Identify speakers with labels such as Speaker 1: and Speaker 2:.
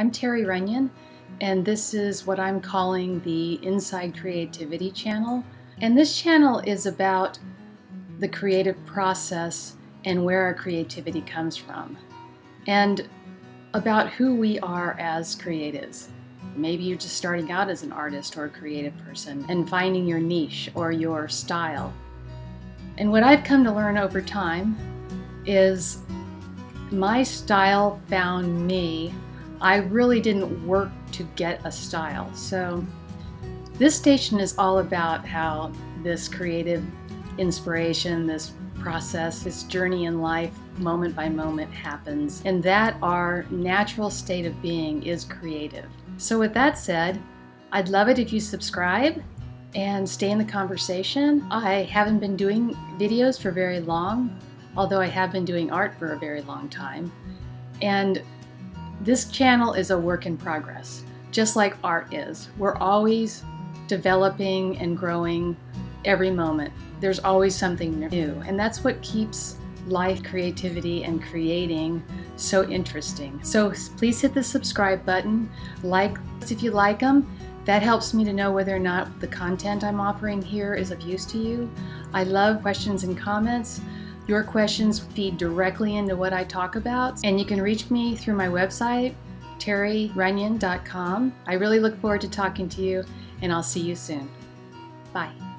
Speaker 1: I'm Terry Runyan, and this is what I'm calling the Inside Creativity channel. And this channel is about the creative process and where our creativity comes from, and about who we are as creatives. Maybe you're just starting out as an artist or a creative person and finding your niche or your style. And what I've come to learn over time is my style found me I really didn't work to get a style. So this station is all about how this creative inspiration, this process, this journey in life, moment by moment happens, and that our natural state of being is creative. So, with that said, I'd love it if you subscribe and stay in the conversation. I haven't been doing videos for very long, although I have been doing art for a very long time. And this channel is a work in progress, just like art is. We're always developing and growing every moment. There's always something new, and that's what keeps life, creativity, and creating so interesting. So please hit the subscribe button, like if you like them. That helps me to know whether or not the content I'm offering here is of use to you. I love questions and comments. Your questions feed directly into what I talk about, and you can reach me through my website, terryrunyan.com. I really look forward to talking to you, and I'll see you soon. Bye.